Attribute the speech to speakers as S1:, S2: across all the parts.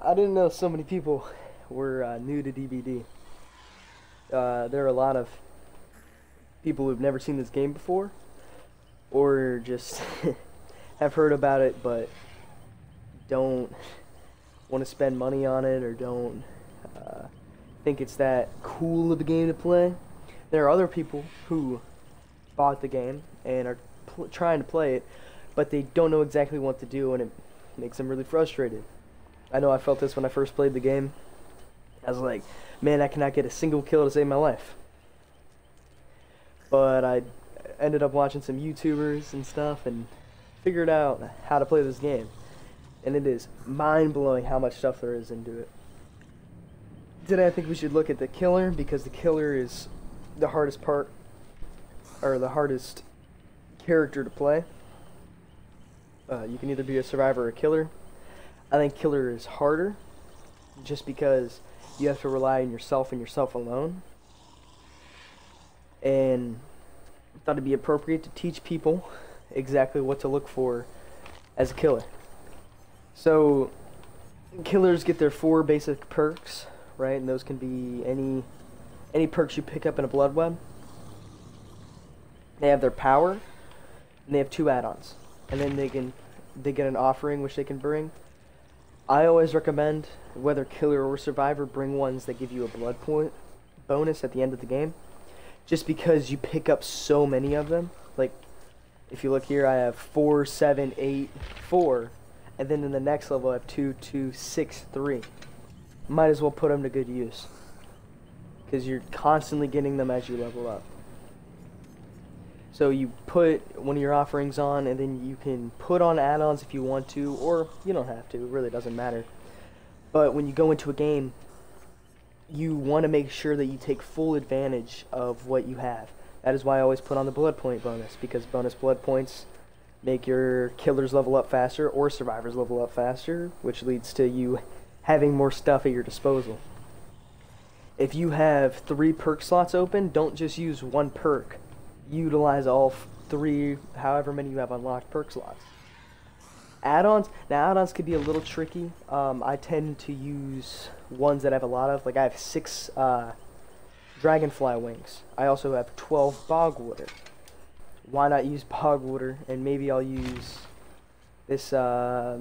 S1: I didn't know so many people were uh, new to DBD. Uh, there are a lot of people who've never seen this game before, or just have heard about it but don't want to spend money on it or don't uh, think it's that cool of a game to play. There are other people who bought the game and are trying to play it, but they don't know exactly what to do, and it makes them really frustrated. I know I felt this when I first played the game. I was like, man, I cannot get a single kill to save my life. But I ended up watching some YouTubers and stuff and figured out how to play this game. And it is mind blowing how much stuff there is into it. Today I think we should look at the killer because the killer is the hardest part or the hardest character to play. Uh, you can either be a survivor or a killer. I think killer is harder just because you have to rely on yourself and yourself alone. And I thought it'd be appropriate to teach people exactly what to look for as a killer. So, killers get their four basic perks, right? And those can be any any perks you pick up in a blood web. They have their power, and they have two add-ons, and then they can they get an offering which they can bring. I always recommend whether killer or survivor bring ones that give you a blood point bonus at the end of the game, just because you pick up so many of them. Like if you look here, I have four, seven, eight, four, and then in the next level I have two, two, six, three. Might as well put them to good use because you're constantly getting them as you level up. So you put one of your offerings on, and then you can put on add-ons if you want to, or you don't have to. It really doesn't matter. But when you go into a game, you want to make sure that you take full advantage of what you have. That is why I always put on the blood point bonus, because bonus blood points make your killers level up faster or survivors level up faster, which leads to you having more stuff at your disposal. If you have three perk slots open, don't just use one perk. Utilize all three, however many you have unlocked perk slots. Add-ons, now add-ons could be a little tricky. Um, I tend to use ones that I have a lot of. Like I have six uh, dragonfly wings. I also have 12 bog water. Why not use bog water? And maybe I'll use this uh,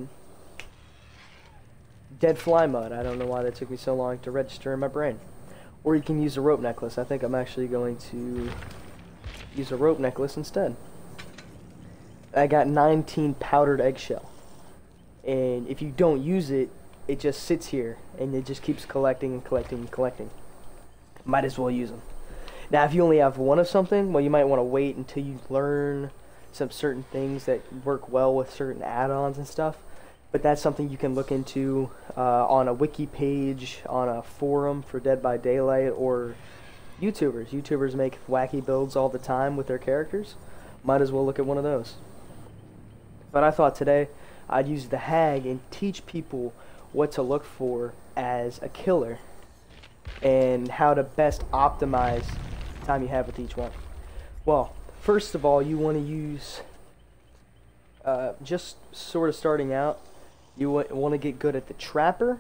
S1: dead fly mud. I don't know why that took me so long to register in my brain. Or you can use a rope necklace. I think I'm actually going to use a rope necklace instead. I got 19 powdered eggshell. And if you don't use it, it just sits here and it just keeps collecting and collecting and collecting. Might as well use them. Now, if you only have one of something, well, you might want to wait until you learn some certain things that work well with certain add-ons and stuff. But that's something you can look into uh, on a wiki page, on a forum for Dead by Daylight, or YouTubers. YouTubers make wacky builds all the time with their characters. Might as well look at one of those. But I thought today I'd use the hag and teach people what to look for as a killer and how to best optimize the time you have with each one. Well, first of all, you want to use, uh, just sort of starting out, you want to get good at the Trapper,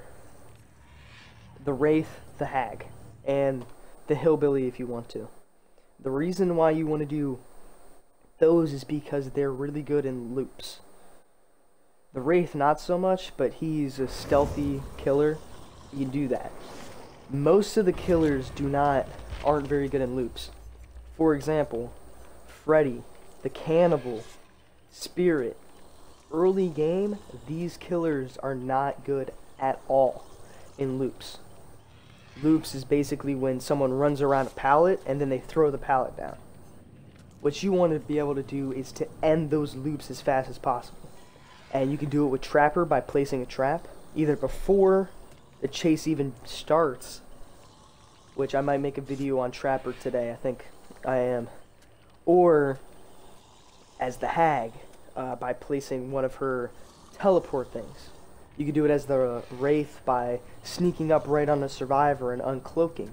S1: the Wraith, the Hag, and the Hillbilly if you want to. The reason why you want to do those is because they're really good in loops. The Wraith not so much, but he's a stealthy killer. You do that. Most of the killers do not aren't very good in loops. For example, Freddy, the Cannibal, Spirit. Early game, these killers are not good at all in loops. Loops is basically when someone runs around a pallet and then they throw the pallet down. What you want to be able to do is to end those loops as fast as possible. And you can do it with Trapper by placing a trap, either before the chase even starts, which I might make a video on Trapper today, I think I am, or as the Hag uh, by placing one of her teleport things. You can do it as the Wraith by sneaking up right on the survivor and uncloaking.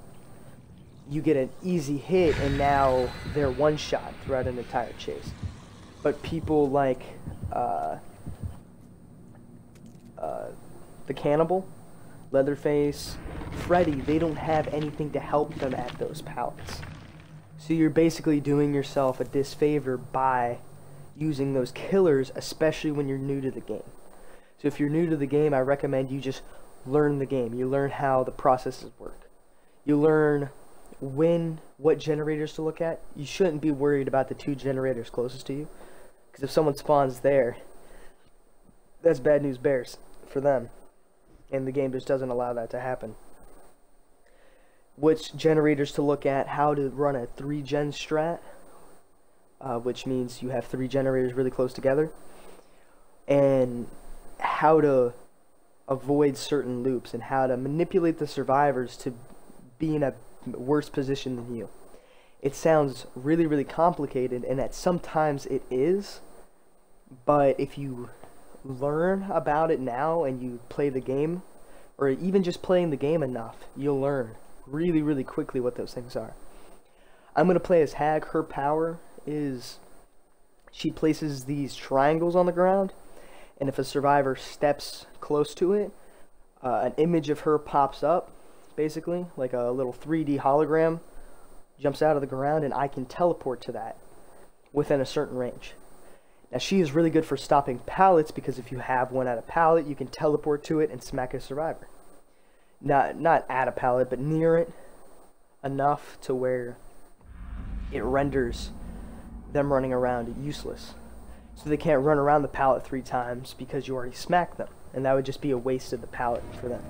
S1: You get an easy hit and now they're one shot throughout an entire chase. But people like uh, uh, the Cannibal, Leatherface, Freddy, they don't have anything to help them at those pallets. So you're basically doing yourself a disfavor by using those killers, especially when you're new to the game. So if you're new to the game, I recommend you just learn the game. You learn how the processes work. You learn when, what generators to look at. You shouldn't be worried about the two generators closest to you. Because if someone spawns there, that's bad news bears for them. And the game just doesn't allow that to happen. Which generators to look at, how to run a 3 gen strat, uh, which means you have three generators really close together, and how to avoid certain loops and how to manipulate the survivors to be in a worse position than you. It sounds really, really complicated, and that sometimes it is, but if you learn about it now and you play the game, or even just playing the game enough, you'll learn really, really quickly what those things are. I'm going to play as Hag. Her power is she places these triangles on the ground, and if a survivor steps close to it, uh, an image of her pops up, basically, like a little 3D hologram, jumps out of the ground, and I can teleport to that within a certain range. Now, she is really good for stopping pallets because if you have one at a pallet, you can teleport to it and smack a survivor. Not, not at a pallet, but near it enough to where it renders them running around useless. So they can't run around the pallet three times because you already smacked them. And that would just be a waste of the pallet for them.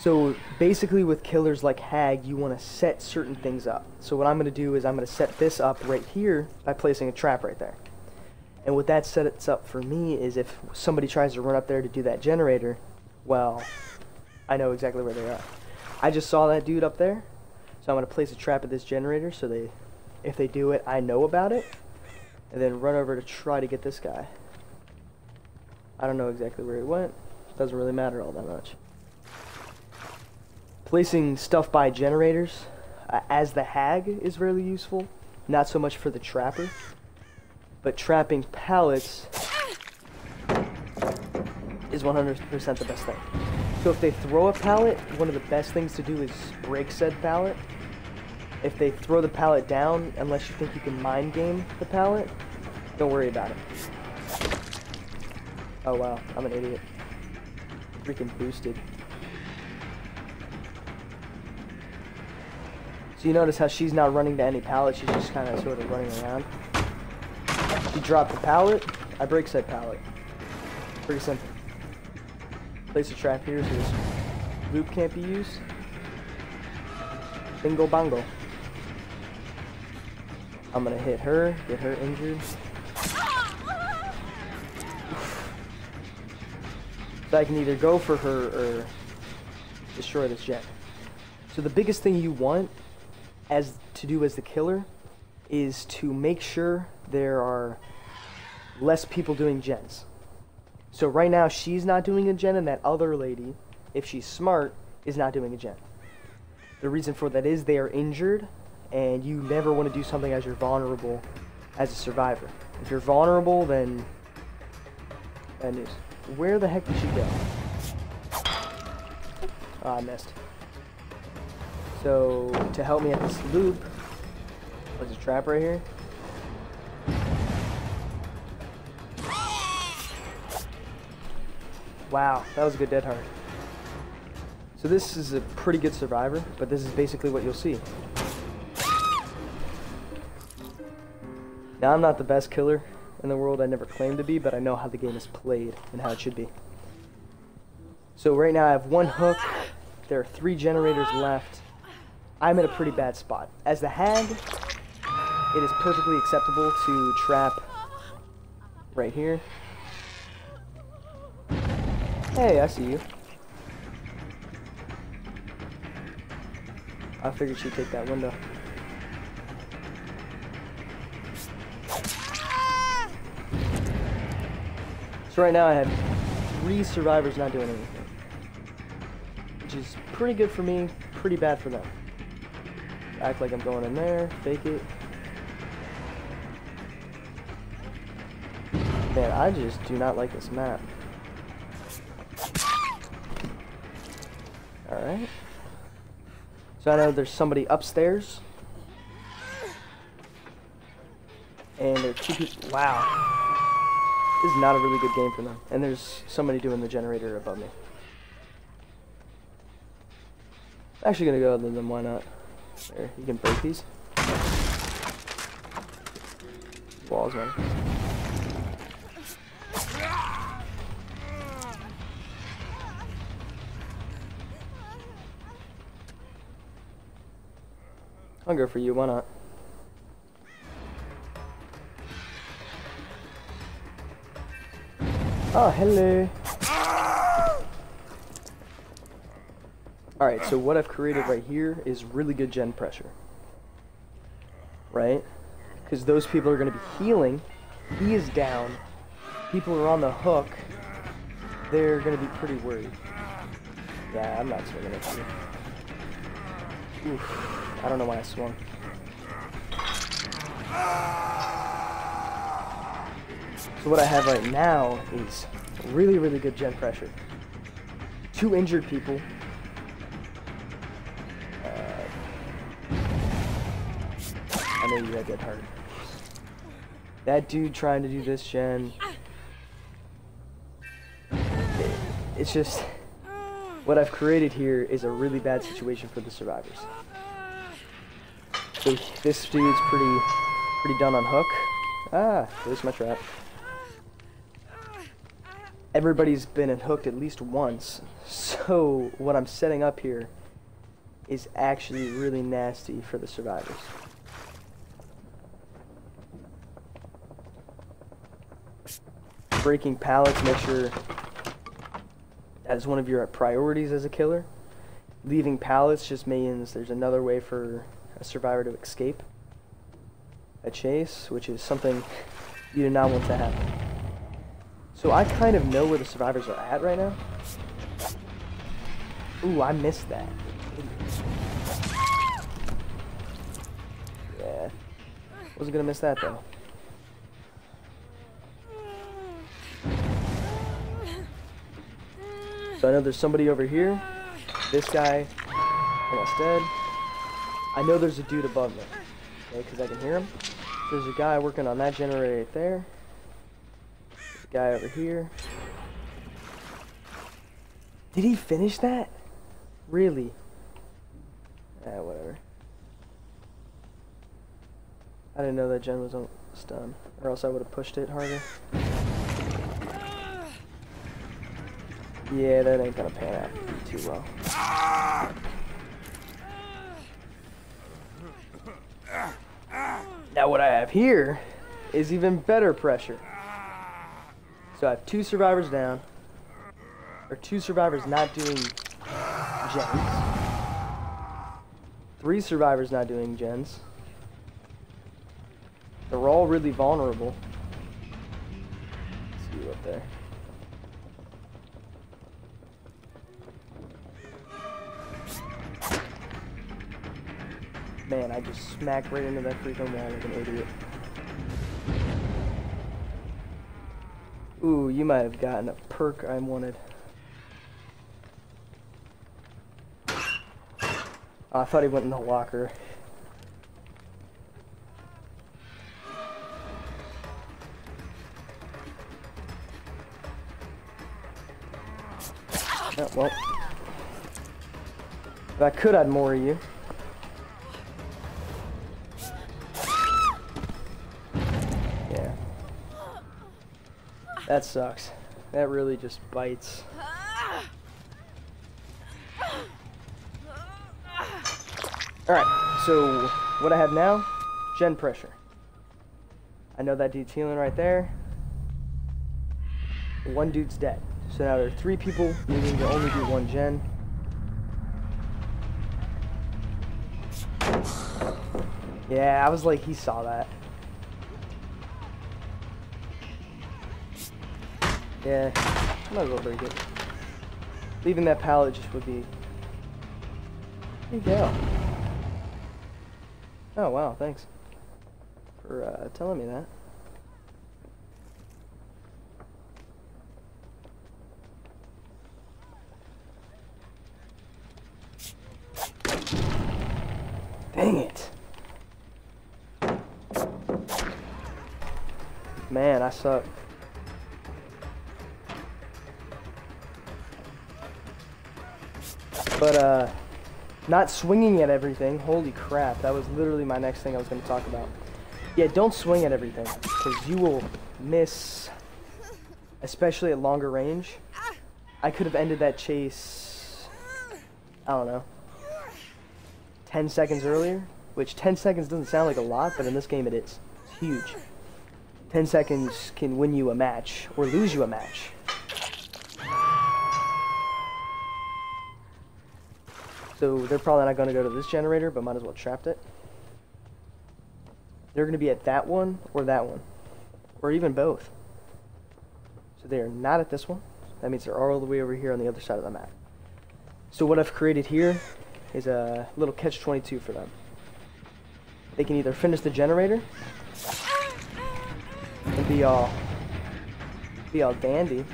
S1: So basically with killers like Hag, you want to set certain things up. So what I'm going to do is I'm going to set this up right here by placing a trap right there. And what that sets up for me is if somebody tries to run up there to do that generator, well, I know exactly where they are. I just saw that dude up there, so I'm going to place a trap at this generator so they if they do it, I know about it. And then run over to try to get this guy. I don't know exactly where he went. Doesn't really matter all that much. Placing stuff by generators uh, as the hag is really useful. Not so much for the trapper. But trapping pallets is 100% the best thing. So if they throw a pallet, one of the best things to do is break said pallet if they throw the pallet down, unless you think you can mind game the pallet, don't worry about it. Oh wow, I'm an idiot. Freaking boosted. So you notice how she's not running to any pallet, she's just kind of sort of running around. She dropped the pallet, I break said pallet. Pretty simple. Place a trap here so this loop can't be used. Bingo bongo. I'm gonna hit her, get her injured. so I can either go for her or destroy this jet. So the biggest thing you want as to do as the killer is to make sure there are less people doing gens. So right now she's not doing a gen and that other lady, if she's smart, is not doing a gen. The reason for that is they are injured and you never want to do something as you're vulnerable as a survivor. If you're vulnerable, then bad news. Where the heck did she go? Oh, I missed. So, to help me at this loop, there's a trap right here. Wow, that was a good dead hard. So this is a pretty good survivor, but this is basically what you'll see. Now, I'm not the best killer in the world. I never claimed to be, but I know how the game is played and how it should be. So right now I have one hook. There are three generators left. I'm in a pretty bad spot. As the hag, it is perfectly acceptable to trap right here. Hey, I see you. I figured she'd take that window. So right now I have three survivors not doing anything. Which is pretty good for me, pretty bad for them. Act like I'm going in there, fake it. Man, I just do not like this map. Alright. So I know there's somebody upstairs. And there are two people. Wow. This is not a really good game for them. And there's somebody doing the generator above me. Actually gonna go other than why not. There, you can break these. Walls, man. I'll go for you, why not? Oh, hello. Alright, so what I've created right here is really good gen pressure. Right? Because those people are going to be healing. He is down. People are on the hook. They're going to be pretty worried. Yeah, I'm not swinging at you. Oof. I don't know why I swung. So what I have right now is really, really good gen pressure. Two injured people. Uh, I know you gotta get hurt. That dude trying to do this gen. It's just what I've created here is a really bad situation for the survivors. So this dude's pretty pretty done on hook. Ah, there's my trap everybody's been hooked at least once. So what I'm setting up here is actually really nasty for the survivors. Breaking pallets, make sure that is one of your priorities as a killer. Leaving pallets just means there's another way for a survivor to escape a chase, which is something you do not want to happen. So I kind of know where the survivors are at right now. Ooh, I missed that. Yeah. Wasn't gonna miss that though. So I know there's somebody over here. This guy almost dead. I know there's a dude above me. Okay, because I can hear him. There's a guy working on that generator right there guy over here. Did he finish that? Really? Ah, whatever. I didn't know that gen was on stun, or else I would have pushed it harder. Yeah, that ain't gonna pan out too well. Now what I have here is even better pressure. So I have two survivors down. Or two survivors not doing gens. Three survivors not doing gens. They're all really vulnerable. Let's see you up there. Man, I just smacked right into that freaking wall like an idiot. Ooh, you might have gotten a perk I wanted. Oh, I thought he went in the locker. Oh, well. If I could, I'd more of you. That sucks. That really just bites. Alright, so what I have now, gen pressure. I know that dude's healing right there. One dude's dead. So now there are three people needing to only do one gen. Yeah, I was like, he saw that. Yeah, I might as well break it. Leaving that pallet just would be... There you go. Oh, wow, thanks. For uh, telling me that. Dang it. Man, I suck. But, uh, not swinging at everything. Holy crap, that was literally my next thing I was going to talk about. Yeah, don't swing at everything, because you will miss, especially at longer range. I could have ended that chase, I don't know, 10 seconds earlier, which 10 seconds doesn't sound like a lot, but in this game it is. It's huge. 10 seconds can win you a match, or lose you a match. So they're probably not going to go to this generator, but might as well trapped it. They're going to be at that one or that one, or even both. So they are not at this one. That means they're all the way over here on the other side of the map. So what I've created here is a little catch-22 for them. They can either finish the generator and be all be all dandy,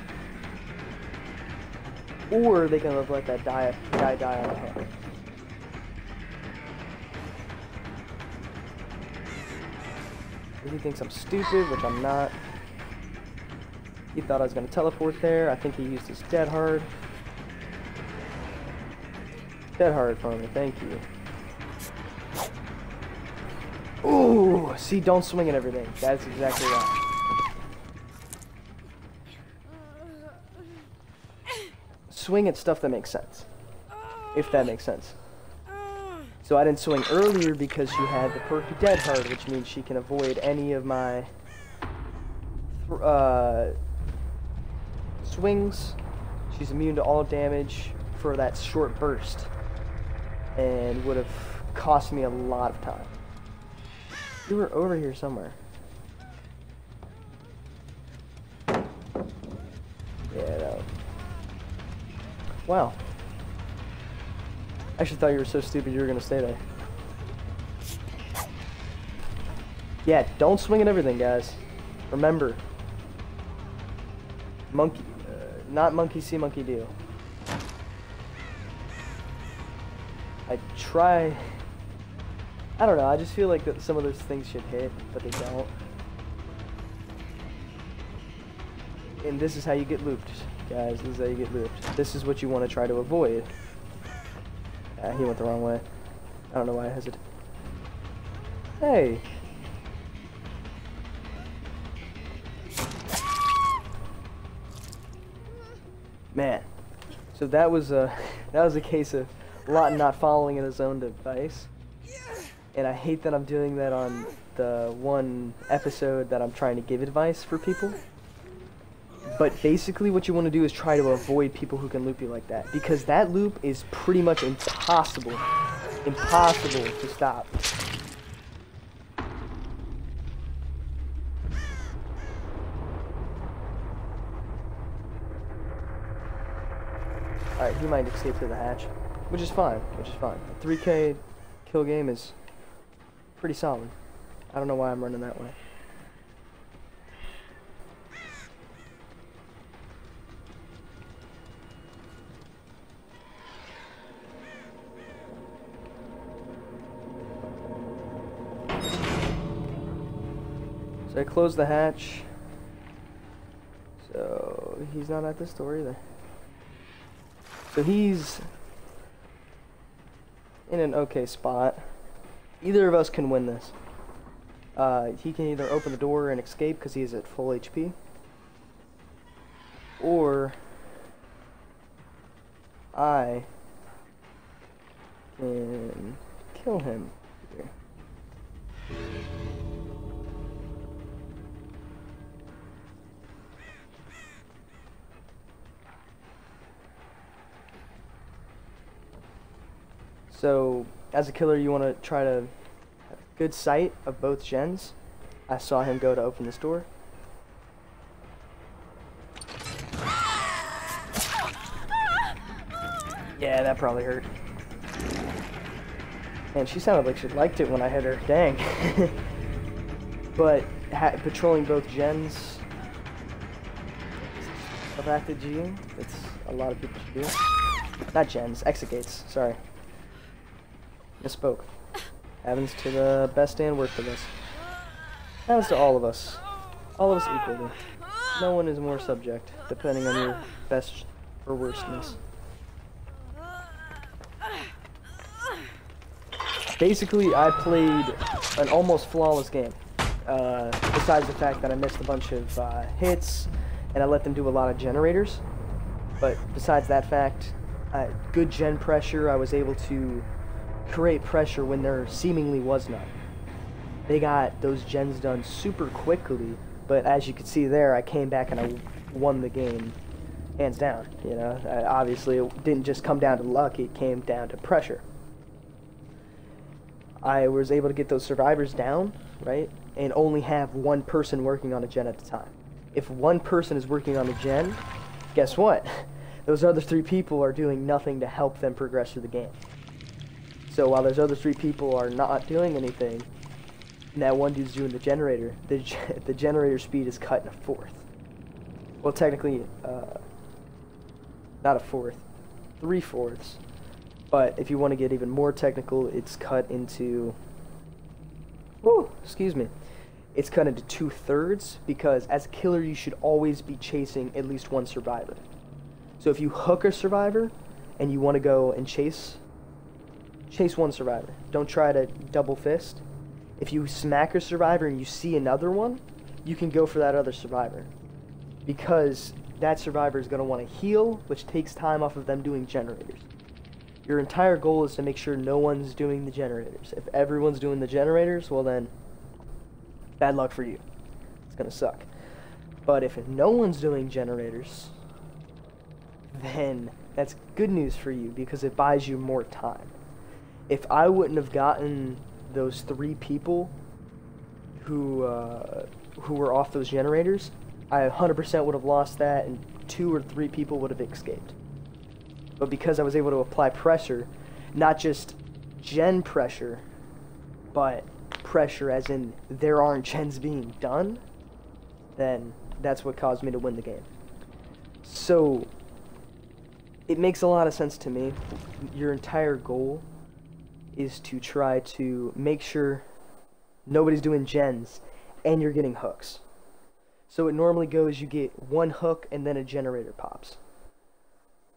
S1: or they can let that die guy die on a hand. He thinks I'm stupid, which I'm not. He thought I was going to teleport there. I think he used his dead hard. Dead hard for me, thank you. Ooh, see, don't swing at everything. That's exactly right. Swing at stuff that makes sense. If that makes sense. So I didn't swing earlier because she had the perky dead hard, which means she can avoid any of my uh, swings. She's immune to all damage for that short burst. And would have cost me a lot of time. You were over here somewhere. Yeah. Wow. I actually thought you were so stupid you were gonna stay there. Yeah, don't swing at everything, guys. Remember. Monkey, uh, not monkey see, monkey do. I try... I don't know, I just feel like that some of those things should hit, but they don't. And this is how you get looped, guys. This is how you get looped. This is what you want to try to avoid. Uh, he went the wrong way. I don't know why I hesitated. Hey! Man. So that was a that was a case of Lot not following in his own device. And I hate that I'm doing that on the one episode that I'm trying to give advice for people. But basically what you want to do is try to avoid people who can loop you like that. Because that loop is pretty much impossible. Impossible to stop. Alright, he might escape through the hatch. Which is fine, which is fine. A 3k kill game is pretty solid. I don't know why I'm running that way. Closed the hatch. So he's not at this door either. So he's in an okay spot. Either of us can win this. Uh, he can either open the door and escape because he's at full HP. Or I can kill him. Here. So, as a killer, you want to try to have good sight of both gens. I saw him go to open this door. Yeah, that probably hurt. And she sounded like she liked it when I hit her. Dang. but patrolling both gens of G, it's a lot of people should do. Not gens, exit gates, sorry. Misspoke. Happens to the best and worst of us. Happens to all of us. All of us equally. No one is more subject, depending on your best or worstness. Basically, I played an almost flawless game. Uh, besides the fact that I missed a bunch of uh, hits, and I let them do a lot of generators. But besides that fact, uh, good gen pressure, I was able to create pressure when there seemingly was none. They got those gens done super quickly, but as you can see there, I came back and I won the game hands down. You know, uh, obviously it didn't just come down to luck; it came down to pressure. I was able to get those survivors down, right, and only have one person working on a gen at a time. If one person is working on a gen, guess what? Those other three people are doing nothing to help them progress through the game. So while those other three people are not doing anything, that one dude's doing the generator, the, the generator speed is cut in a fourth. Well, technically, uh, not a fourth, three fourths. But if you want to get even more technical, it's cut into. Whoa, excuse me. It's cut into two thirds because as a killer, you should always be chasing at least one survivor. So if you hook a survivor and you want to go and chase, chase one survivor. Don't try to double fist. If you smack a survivor and you see another one, you can go for that other survivor. Because that survivor is going to want to heal, which takes time off of them doing generators. Your entire goal is to make sure no one's doing the generators. If everyone's doing the generators, well then, bad luck for you. It's going to suck. But if no one's doing generators, then that's good news for you because it buys you more time. If I wouldn't have gotten those three people who uh, who were off those generators, I 100% would have lost that, and two or three people would have escaped. But because I was able to apply pressure, not just gen pressure, but pressure as in there aren't gens being done, then that's what caused me to win the game. So it makes a lot of sense to me. Your entire goal is to try to make sure nobody's doing gens and you're getting hooks. So it normally goes you get one hook and then a generator pops.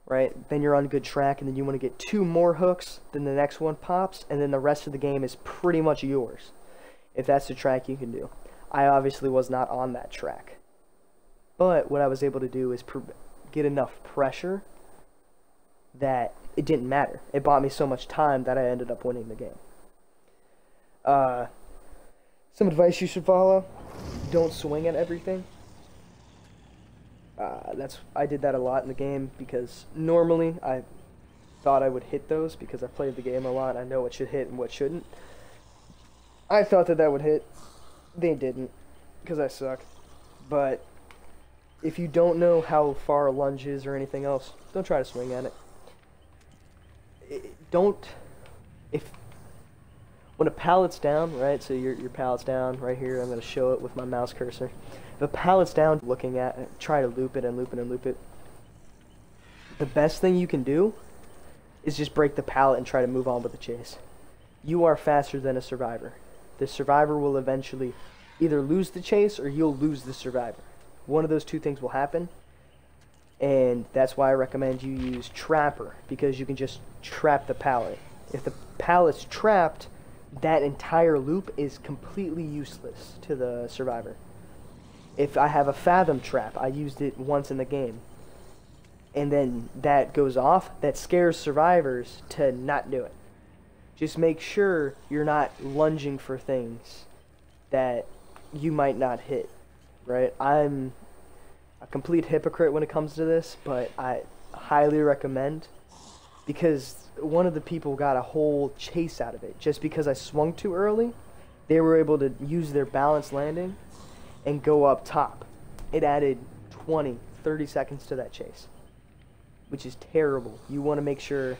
S1: Right? Then you're on good track and then you want to get two more hooks, then the next one pops, and then the rest of the game is pretty much yours. If that's the track you can do. I obviously was not on that track. But what I was able to do is get enough pressure that it didn't matter. It bought me so much time that I ended up winning the game. Uh, some advice you should follow: don't swing at everything. Uh, that's I did that a lot in the game because normally I thought I would hit those because I played the game a lot. I know what should hit and what shouldn't. I thought that that would hit. They didn't because I suck. But if you don't know how far a lunge is or anything else, don't try to swing at it don't if when a pallet's down, right? So your your pallet's down right here. I'm going to show it with my mouse cursor. If a pallet's down, looking at it, try to loop it and loop it and loop it. The best thing you can do is just break the pallet and try to move on with the chase. You are faster than a survivor. The survivor will eventually either lose the chase or you'll lose the survivor. One of those two things will happen and that's why I recommend you use Trapper because you can just trap the pallet. If the pallet's trapped, that entire loop is completely useless to the survivor. If I have a Phantasm trap, I used it once in the game, and then that goes off, that scares survivors to not do it. Just make sure you're not lunging for things that you might not hit, right? I'm a complete hypocrite when it comes to this, but I highly recommend because one of the people got a whole chase out of it just because I swung too early. They were able to use their Balanced Landing and go up top. It added 20, 30 seconds to that chase, which is terrible. You want to make sure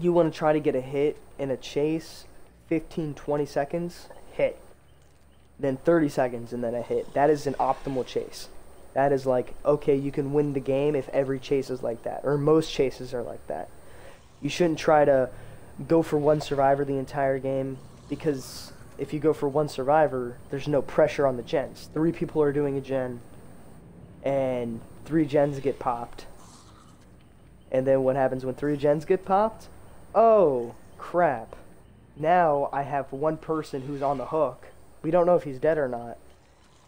S1: you want to try to get a hit in a chase 15, 20 seconds, hit then 30 seconds and then a hit. That is an optimal chase. That is like, okay, you can win the game if every chase is like that, or most chases are like that. You shouldn't try to go for one survivor the entire game because if you go for one survivor, there's no pressure on the gens. Three people are doing a gen, and three gens get popped. And then what happens when three gens get popped? Oh, crap. Now I have one person who's on the hook. We don't know if he's dead or not.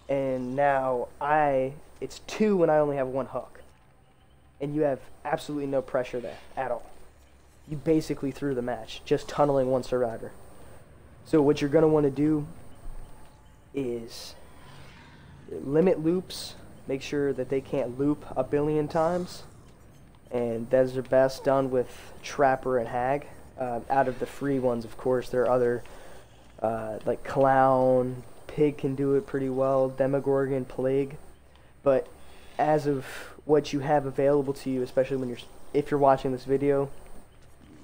S1: And now I, it's two when I only have one hook. And you have absolutely no pressure there at all. You basically threw the match, just tunneling one survivor. So what you're going to want to do is limit loops, make sure that they can't loop a billion times, and those are best done with Trapper and Hag. Uh, out of the free ones, of course, there are other, uh, like Clown, Pig can do it pretty well, Demogorgon, Plague, but as of what you have available to you, especially when you're, if you're watching this video,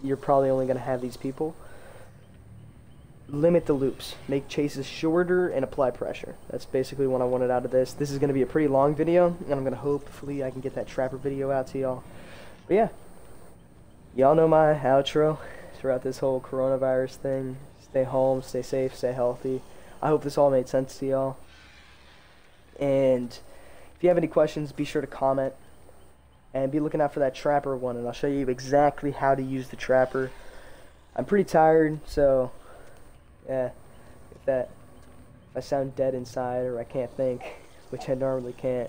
S1: you're probably only going to have these people limit the loops, make chases shorter, and apply pressure. That's basically what I wanted out of this. This is going to be a pretty long video, and I'm going to hopefully I can get that Trapper video out to y'all. But yeah, y'all know my outro throughout this whole coronavirus thing. Stay home, stay safe, stay healthy. I hope this all made sense to y'all. And if you have any questions, be sure to comment. And be looking out for that Trapper one, and I'll show you exactly how to use the Trapper. I'm pretty tired, so yeah, if that, if I sound dead inside or I can't think, which I normally can't,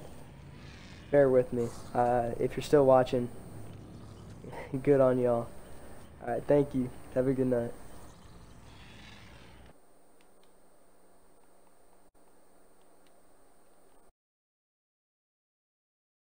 S1: bear with me. Uh, if you're still watching, good on y'all. Alright, thank you. Have a good night.